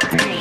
Three.